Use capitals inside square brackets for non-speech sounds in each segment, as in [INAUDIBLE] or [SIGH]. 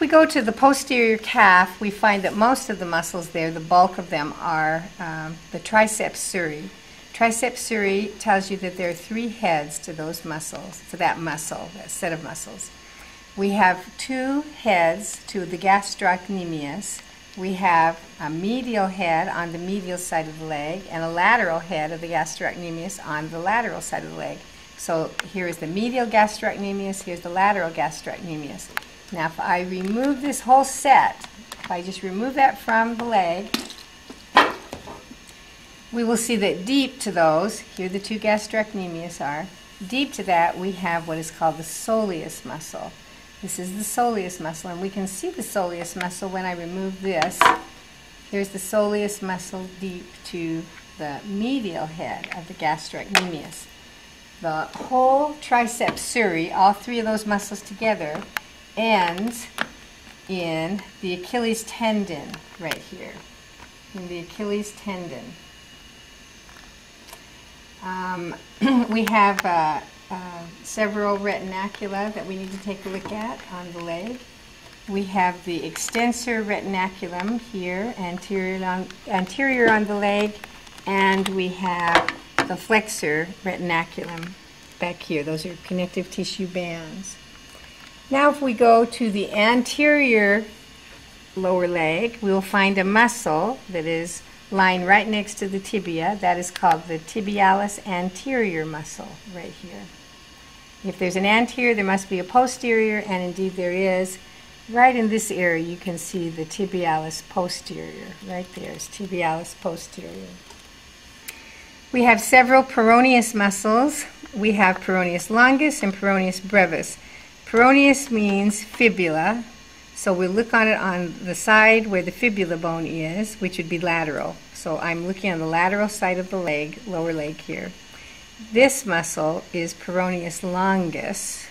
If we go to the posterior calf, we find that most of the muscles there, the bulk of them, are um, the triceps surae. Triceps surae tells you that there are three heads to those muscles, to that muscle, that set of muscles. We have two heads to the gastrocnemius. We have a medial head on the medial side of the leg and a lateral head of the gastrocnemius on the lateral side of the leg. So here is the medial gastrocnemius, here's the lateral gastrocnemius. Now if I remove this whole set, if I just remove that from the leg, we will see that deep to those, here the two gastrocnemius are, deep to that we have what is called the soleus muscle. This is the soleus muscle, and we can see the soleus muscle when I remove this. Here's the soleus muscle deep to the medial head of the gastrocnemius. The whole triceps surae, all three of those muscles together, ends in the Achilles tendon right here, in the Achilles tendon. Um, [CLEARS THROAT] we have uh, uh, several retinacula that we need to take a look at on the leg. We have the extensor retinaculum here, anterior on, anterior on the leg, and we have the flexor retinaculum back here. Those are connective tissue bands. Now if we go to the anterior lower leg, we will find a muscle that is lying right next to the tibia. That is called the tibialis anterior muscle right here. If there's an anterior, there must be a posterior, and indeed there is. Right in this area, you can see the tibialis posterior. Right there is tibialis posterior. We have several peroneus muscles. We have peroneus longus and peroneus brevis. Peroneus means fibula, so we look on it on the side where the fibula bone is, which would be lateral. So I'm looking on the lateral side of the leg, lower leg here. This muscle is peroneus longus.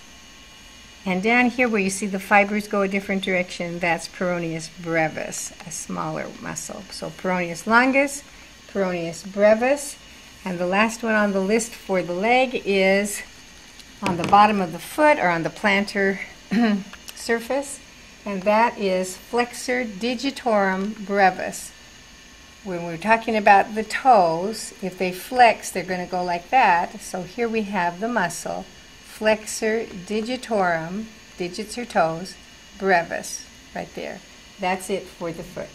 And down here where you see the fibers go a different direction, that's peroneus brevis, a smaller muscle. So peroneus longus, peroneus brevis, and the last one on the list for the leg is on the bottom of the foot or on the plantar [CLEARS THROAT] surface, and that is flexor digitorum brevis. When we're talking about the toes, if they flex, they're going to go like that. So here we have the muscle, flexor digitorum, digits or toes, brevis, right there. That's it for the foot.